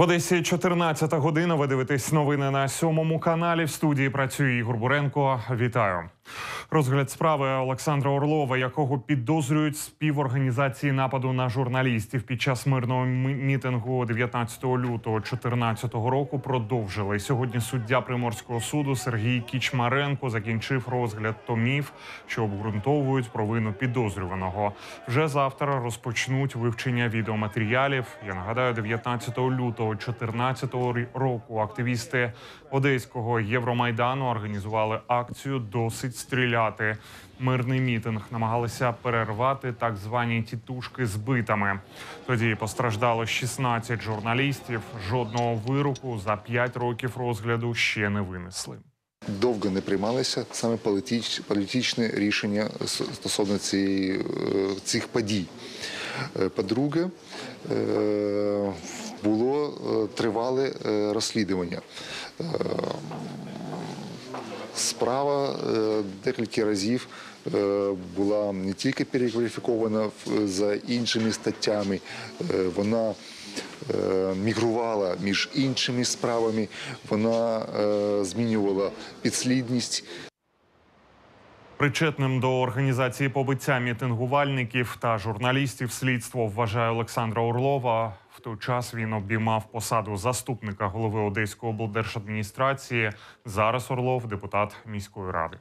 В Одесі 14 година. Ви дивитесь новини на сьомому каналі. В студії працює Ігор Буренко. Вітаю. Розгляд справи Олександра Орлова, якого підозрюють співорганізації нападу на журналістів під час мирного мітингу 19 лютого 2014 року, продовжили. Сьогодні суддя Приморського суду Сергій Кічмаренко закінчив розгляд томів, що обґрунтовують провину підозрюваного. Вже завтра розпочнуть вивчення відеоматеріалів. Я нагадаю, 19 лютого 2014 року активісти Одеського Євромайдану організували акцію Досить стріляти. Мирний мітинг намагалися перервати так звані тітушки з битами. Тоді постраждало 16 журналістів. Жодного вироку за 5 років розгляду ще не винесли. довго не приймалися саме політич, політичне рішення стосовно цієї, е, цих подій. Е, По-друге, е, було тривале розслідування. Справа е, декілька разів е, була не тільки перекваліфікована за іншими статтями, е, вона мігрувала між іншими справами, вона змінювала підслідність. Причетним до організації побиття мітингувальників та журналістів слідство вважає Олександра Орлова. В той час він обіймав посаду заступника голови Одеської облдержадміністрації. Зараз Орлов депутат міської ради.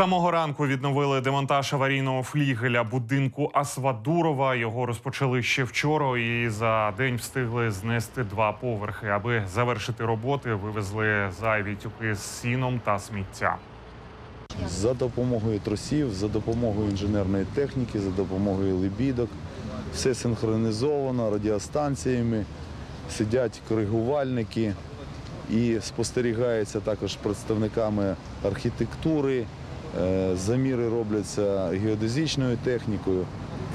Самого ранку відновили демонтаж аварійного флігеля будинку Асвадурова. Його розпочали ще вчора, і за день встигли знести два поверхи. Аби завершити роботи, вивезли зайві тюки з сіном та сміття. За допомогою тросів, за допомогою інженерної техніки, за допомогою лебідок. Все синхронізовано радіостанціями, сидять коригувальники і спостерігається також представниками архітектури. Е, Заміри робляться геодезичною технікою.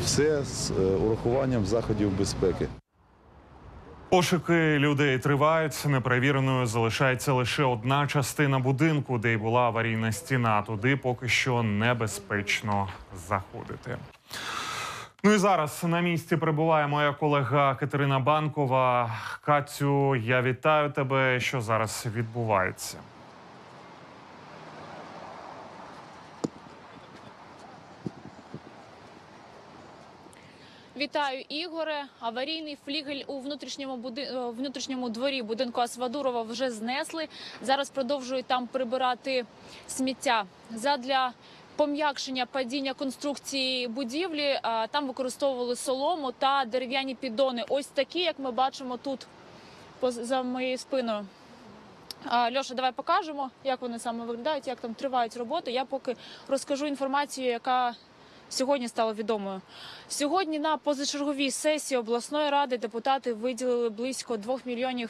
Все з е, урахуванням заходів безпеки. Пошуки людей тривають. Неперевіреною залишається лише одна частина будинку, де й була аварійна стіна. Туди поки що небезпечно заходити. Ну і зараз на місці прибуває моя колега Катерина Банкова. Катю, я вітаю тебе. Що зараз відбувається? Вітаю, Ігоре. Аварійний флігель у внутрішньому буди... е, внутрішньому дворі будинку Асвадурова вже знесли. Зараз продовжують там прибирати сміття. Задля пом'якшення падіння конструкції будівлі там використовували солому та дерев'яні піддони. Ось такі, як ми бачимо тут за моєю спиною. А, Льоша, давай покажемо, як вони саме виглядають, як там тривають роботи. Я поки розкажу інформацію, яка сьогодні стала відомою. Сьогодні на позачерговій сесії обласної ради депутати виділили близько 2 мільйонів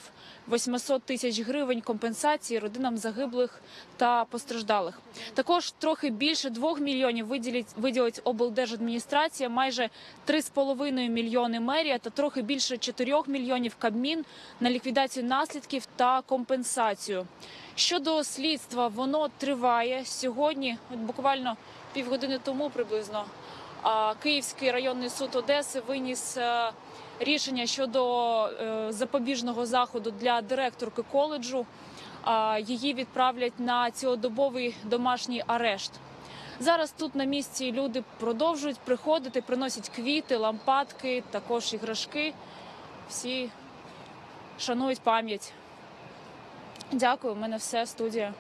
800 тисяч гривень компенсації родинам загиблих та постраждалих. Також трохи більше 2 мільйонів виділить, виділить облдержадміністрація, майже 3,5 мільйони мерія та трохи більше 4 мільйонів Кабмін на ліквідацію наслідків та компенсацію. Щодо слідства, воно триває сьогодні. Буквально півгодини тому приблизно Київський районний суд Одеси виніс е, рішення щодо е, запобіжного заходу для директорки коледжу. Її відправлять на цілодобовий домашній арешт. Зараз тут на місці люди продовжують приходити, приносять квіти, лампадки, також іграшки. Всі шанують пам'ять. Дякую, у мене все студія.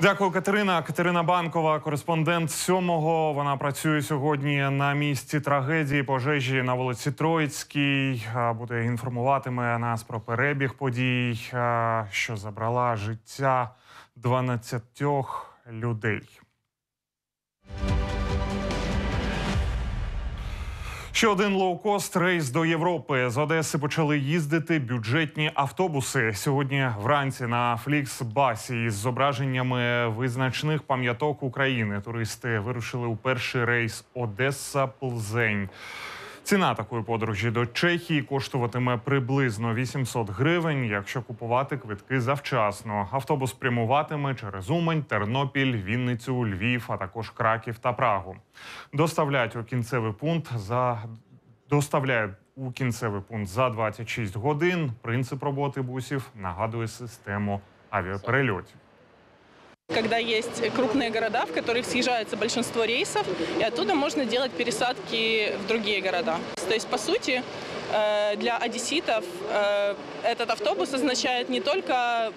Дякую, Катерина. Катерина Банкова, кореспондент сьомого. Вона працює сьогодні на місці трагедії пожежі на вулиці Троїцькій. Буде інформуватиме нас про перебіг подій, що забрала життя 12 людей. Ще один лоукост рейс до Європи з Одеси почали їздити бюджетні автобуси. Сьогодні вранці на Flixbus і із зображеннями визначних пам'яток України. Туристи вирушили у перший рейс Одеса Плзень. Ціна такої подорожі до Чехії коштуватиме приблизно 800 гривень, якщо купувати квитки завчасно. Автобус прямуватиме через Умань, Тернопіль, Вінницю, Львів, а також Краків та Прагу. Доставляють у кінцевий пункт за доставляють у кінцевий пункт за 26 годин. Принцип роботи бусів нагадує систему авіаперельотів. Когда есть крупные города, в которых съезжается большинство рейсов, и оттуда можно делать пересадки в другие города. То есть, по сути, э, для одесситов э, этот автобус означает не только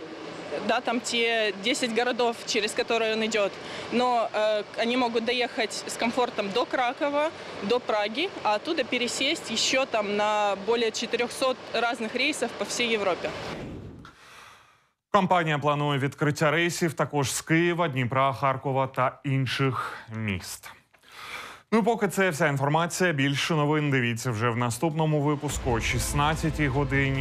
да, там те 10 городов, через которые он идет, но э, они могут доехать с комфортом до Кракова, до Праги, а оттуда пересесть еще там на более 400 разных рейсов по всей Европе. Компанія планує відкриття рейсів також з Києва, Дніпра, Харкова та інших міст. Ну, поки це вся інформація. Більше новин дивіться вже в наступному випуску о 16 годині.